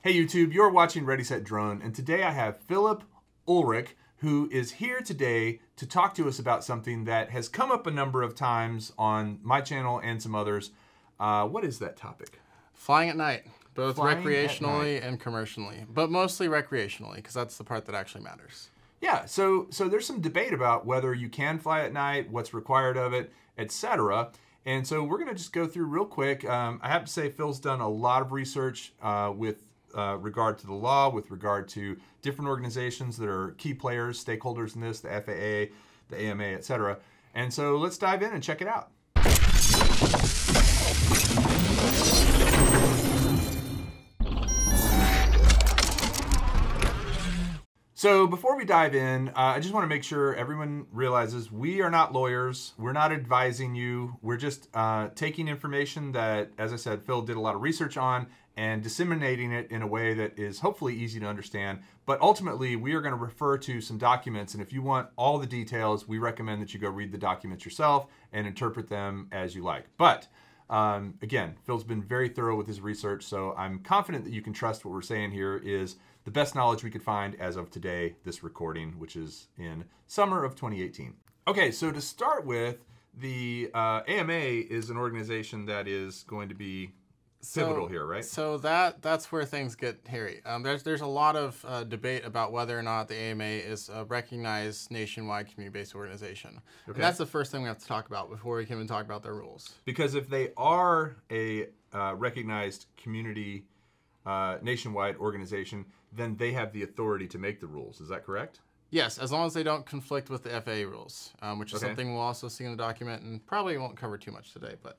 Hey YouTube, you're watching Ready Set Drone, and today I have Philip Ulrich, who is here today to talk to us about something that has come up a number of times on my channel and some others. Uh, what is that topic? Flying at night, both Flying at recreationally and commercially, but mostly recreationally because that's the part that actually matters. Yeah, so so there's some debate about whether you can fly at night, what's required of it, etc. And so we're going to just go through real quick. Um, I have to say, Phil's done a lot of research uh, with uh, regard to the law, with regard to different organizations that are key players, stakeholders in this, the FAA, the AMA, etc. And so let's dive in and check it out. So before we dive in, uh, I just want to make sure everyone realizes we are not lawyers. We're not advising you. We're just uh, taking information that, as I said, Phil did a lot of research on and disseminating it in a way that is hopefully easy to understand. But ultimately, we are going to refer to some documents, and if you want all the details, we recommend that you go read the documents yourself and interpret them as you like. But um, again, Phil's been very thorough with his research, so I'm confident that you can trust what we're saying here is the best knowledge we could find as of today, this recording, which is in summer of 2018. Okay, so to start with, the uh, AMA is an organization that is going to be pivotal here, right? So that that's where things get hairy. Um, there's there's a lot of uh, debate about whether or not the AMA is a recognized nationwide community-based organization. Okay. And that's the first thing we have to talk about before we can even talk about their rules. Because if they are a uh, recognized community uh, nationwide organization, then they have the authority to make the rules. Is that correct? Yes, as long as they don't conflict with the FAA rules, um, which is Okay. something we'll also see in the document and probably won't cover too much today. But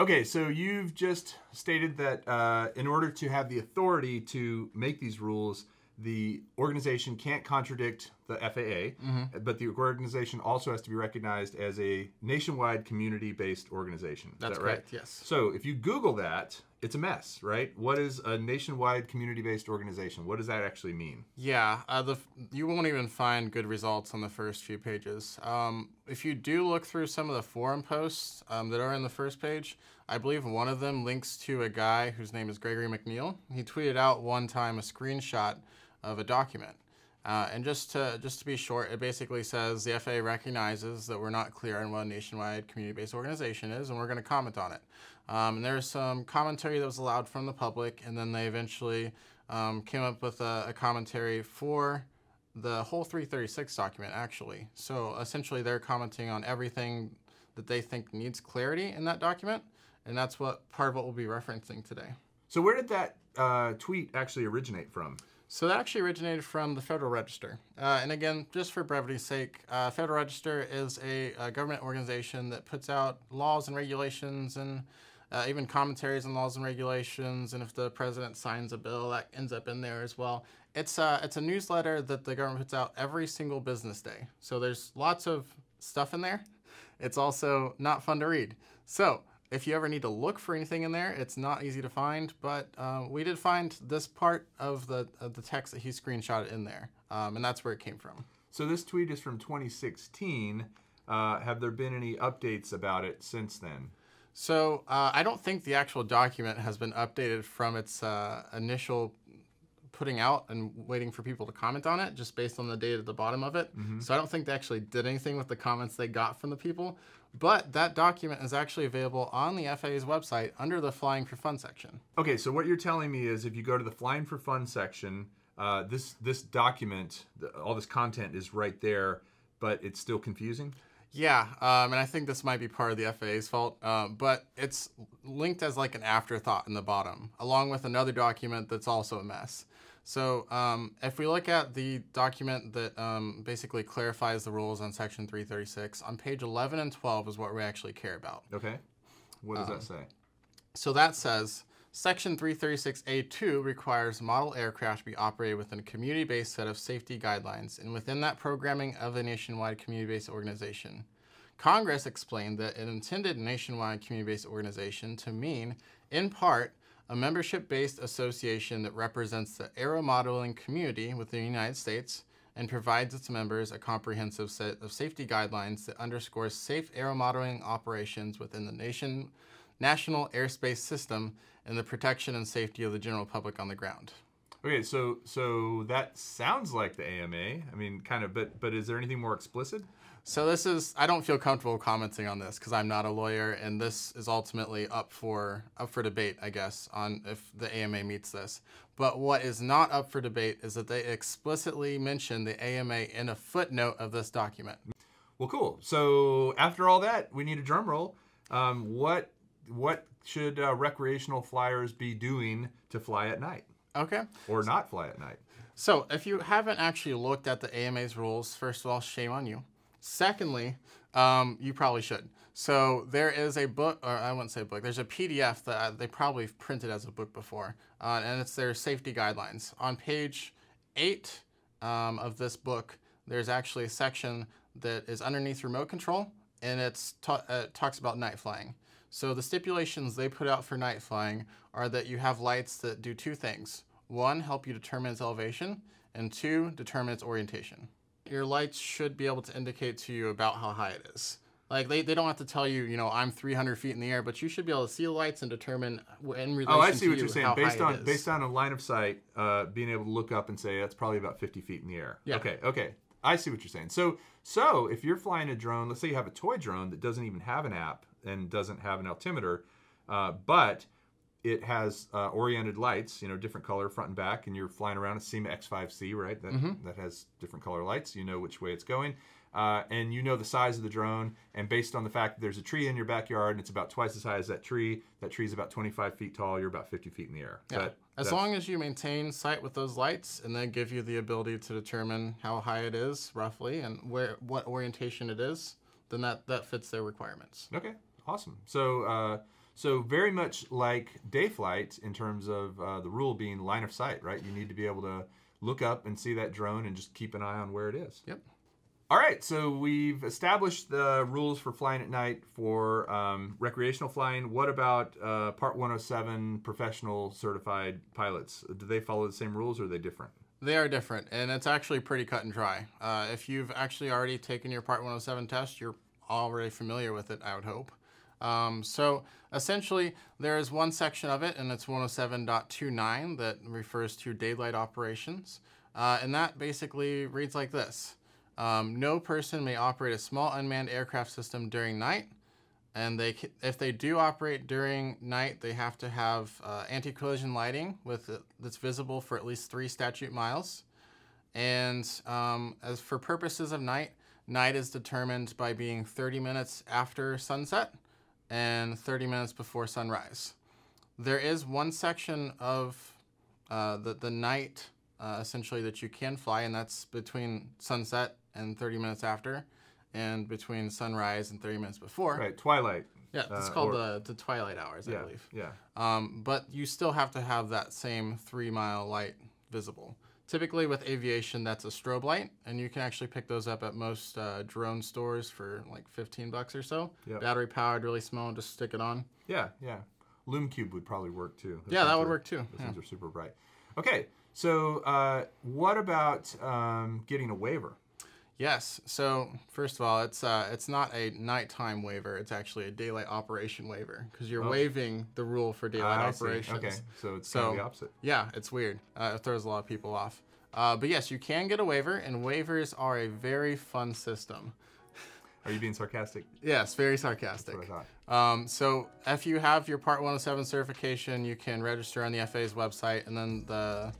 Okay, so you've just stated that uh, in order to have the authority to make these rules, the organization can't contradict the FAA, Mm-hmm. but the organization also has to be recognized as a nationwide community based organization. That's that right? correct. Yes. So if you Google that, it's a mess, right? What is a nationwide community based organization? What does that actually mean? Yeah, uh, the you won't even find good results on the first few pages. Um, if you do look through some of the forum posts um, that are in the first page, I believe one of them links to a guy whose name is Gregory McNeal. He tweeted out one time a screenshot of a document. Uh, and just to just to be short, it basically says the FAA recognizes that we're not clear on what a nationwide community-based organization is, and we're going to comment on it. Um, and there's some commentary that was allowed from the public, and then they eventually um, came up with a, a commentary for the whole 336 document, actually. So essentially, they're commenting on everything that they think needs clarity in that document, and that's what part of what we'll be referencing today. So where did that uh, tweet actually originate from? So that actually originated from the Federal Register. Uh, and again, just for brevity's sake, uh, Federal Register is a, a government organization that puts out laws and regulations and uh, even commentaries on laws and regulations. And if the president signs a bill, that ends up in there as well. It's, uh, it's a newsletter that the government puts out every single business day. So there's lots of stuff in there. It's also not fun to read. So if you ever need to look for anything in there, it's not easy to find. But uh, we did find this part of the of the text that he screenshotted in there, um, and that's where it came from. So this tweet is from 2016. Uh, have there been any updates about it since then? So uh, I don't think the actual document has been updated from its uh, initial putting out and waiting for people to comment on it, just based on the date at the bottom of it. So I don't think they actually did anything with the comments they got from the people. But that document is actually available on the FAA's website under the Flying for Fun section. Okay, so what you're telling me is if you go to the Flying for Fun section, uh, this this document, the, all this content is right there, but it's still confusing. Yeah, um, and I think this might be part of the FAA's fault, uh, but it's linked as like an afterthought in the bottom, along with another document that's also a mess. So um, if we look at the document that um, basically clarifies the rules on Section 336, on page 11 and 12 is what we actually care about. Okay, what does that say? So that says Section 336A2 requires model aircraft to be operated within a community based set of safety guidelines and within that programming of a nationwide community based organization. Congress explained that it intended nationwide community based organization to mean, in part, a membership based association that represents the aeromodeling community within the United States and provides its members a comprehensive set of safety guidelines that underscores safe aeromodeling operations within the nation national airspace system and the protection and safety of the general public on the ground. Okay, so so that sounds like the AMA. I mean, kind of, but but is there anything more explicit? So this is I don't feel comfortable commenting on this because I'm not a lawyer, and this is ultimately up for up for debate, I guess, on if the AMA meets this. But what is not up for debate is that they explicitly mention the AMA in a footnote of this document. Well, cool. So after all that, we need a drum roll. Um, what what should uh, recreational flyers be doing to fly at night Okay. or not fly at night? So, if you haven't actually looked at the AMA's rules, first of all, shame on you. Secondly, um, you probably should. So, there is a book, or I wouldn't say book, there's a PDF that they probably printed as a book before, uh, and it's their safety guidelines. On page eight um, of this book, there's actually a section that is underneath remote control, and it's ta- uh, it talks about night flying. So, the stipulations they put out for night flying are that you have lights that do two things one, help you determine its elevation, and two, determine its orientation. Your lights should be able to indicate to you about how high it is. Like they, they don't have to tell you, you know, I'm 300 feet in the air, but you should be able to see the lights and determine in relation Oh, I see what you you're saying. Based on based on a line of sight, uh, being able to look up and say that's probably about 50 feet in the air. Yeah. Okay. Okay. I see what you're saying. So so if you're flying a drone, let's say you have a toy drone that doesn't even have an app and doesn't have an altimeter, uh, but it has uh, oriented lights, you know, different color front and back, and you're flying around a Syma X5C, right? That Mm-hmm. that has different color lights. You know which way it's going. Uh, and you know the size of the drone, and based on the fact that there's a tree in your backyard and it's about twice as high as that tree, that tree's about 25 feet tall, you're about 50 feet in the air. Yeah. That- as long as you maintain sight with those lights and then give you the ability to determine how high it is roughly and where what orientation it is, then that, that fits their requirements. Okay, awesome. So, uh, so very much like day flight in terms of uh, the rule being line of sight, right? You need to be able to look up and see that drone and just keep an eye on where it is. Yep. All right, so we've established the rules for flying at night for um, recreational flying. What about uh, Part 107 professional certified pilots? Do they follow the same rules or are they different? They are different, and it's actually pretty cut and dry. Uh, if you've actually already taken your Part 107 test, you're already familiar with it, I would hope. Um, so essentially, there is one section of it, and it's 107.29 that refers to daylight operations. Uh, and that basically reads like this um, No person may operate a small unmanned aircraft system during night. And they, if they do operate during night, they have to have uh, anti-collision lighting with that's visible for at least three statute miles. And um, as for purposes of night, night is determined by being 30 minutes after sunset and 30 minutes before sunrise. There is one section of uh, the, the night uh, essentially that you can fly, and that's between sunset and 30 minutes after, and between sunrise and 30 minutes before. Right, twilight. Yeah, it's Uh, called or- the, the twilight hours, I Yeah, believe. yeah. Um, but you still have to have that same three mile light visible. Typically, with aviation, that's a strobe light, and you can actually pick those up at most uh, drone stores for like 15 bucks or so. Yep. Battery powered, really small, just stick it on. Yeah, yeah. Lume Cube would probably work too. Those Yeah, that would are- work too, Those yeah. things are super bright. Okay, so uh, what about um, getting a waiver? Yes. So first of all, it's uh, it's not a nighttime waiver. It's actually a daylight operation waiver because you're waiving the rule for daylight Oh. See. operations. Okay, so it's kind So of the opposite. yeah, it's weird. Uh, it throws a lot of people off. Uh, but yes, you can get a waiver, and waivers are a very fun system. Are you being sarcastic? Yes, very sarcastic. That's what I thought. Um, so if you have your Part 107 certification, you can register on the FAA's website, and then the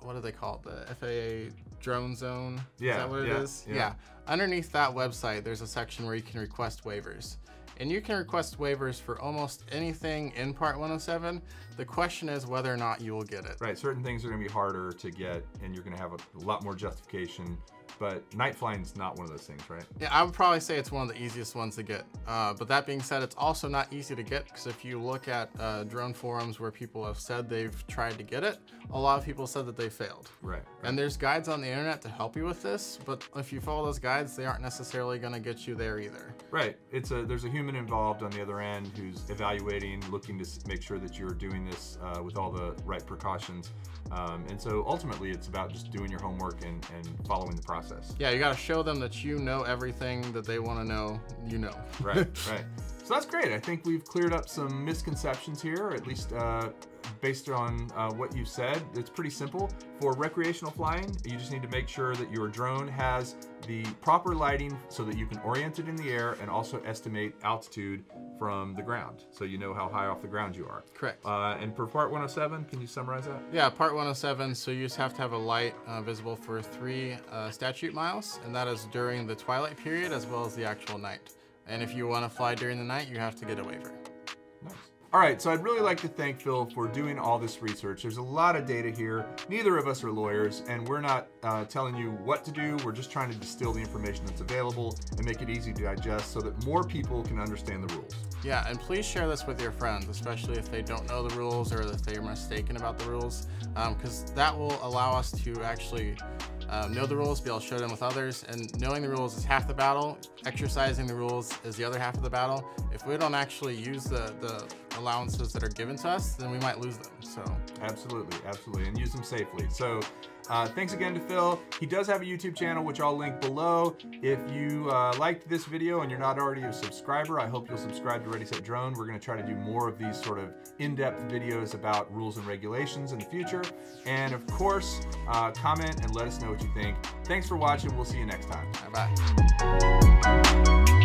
what do they call it? The FAA drone zone. is Yeah, that what it yeah, is? yeah. Underneath that website, there's a section where you can request waivers. And you can request waivers for almost anything in Part 107. The question is whether or not you will get it. Right, certain things are going to be harder to get, and you're going to have a lot more justification. But night flying's not one of those things, right? Yeah, I would probably say it's one of the easiest ones to get. Uh, but that being said, it's also not easy to get because if you look at uh, drone forums where people have said they've tried to get it, a lot of people said that they failed. Right. And there's guides on the internet to help you with this, but if you follow those guides, they aren't necessarily going to get you there either. Right. It's a there's a human involved on the other end who's evaluating, looking to make sure that you're doing this uh, with all the right precautions. Um, and so ultimately, it's about just doing your homework and, and following the process. Yeah, you got to show them that you know everything that they want to know you know. Right. right. So that's great. I think we've cleared up some misconceptions here, or at least uh, based on uh, what you've said. It's pretty simple. For recreational flying, you just need to make sure that your drone has the proper lighting so that you can orient it in the air and also estimate altitude from the ground so you know how high off the ground you are. Correct. Uh, and for part 107, can you summarize that? Yeah, part 107. So you just have to have a light uh, visible for three uh, statute miles, and that is during the twilight period as well as the actual night. And if you want to fly during the night, you have to get a waiver. Nice. All right, so I'd really like to thank Phil for doing all this research. There's a lot of data here. Neither of us are lawyers, and we're not uh, telling you what to do. We're just trying to distill the information that's available and make it easy to digest so that more people can understand the rules. Yeah, and please share this with your friends, especially if they don't know the rules or if they're mistaken about the rules, because um, that will allow us to actually uh, know the rules, be able to share them with others, and knowing the rules is half the battle. Exercising the rules is the other half of the battle. If we don't actually use the, the allowances that are given to us, then we might lose them. So absolutely, absolutely, and use them safely. So uh, thanks again to Phil. He does have a YouTube channel, which I'll link below. If you uh, liked this video and you're not already a subscriber, I hope you'll subscribe to Ready Set Drone. We're going to try to do more of these sort of in-depth videos about rules and regulations in the future. And of course, uh, comment and let us know what you think. Thanks for watching. We'll see you next time. Bye-bye.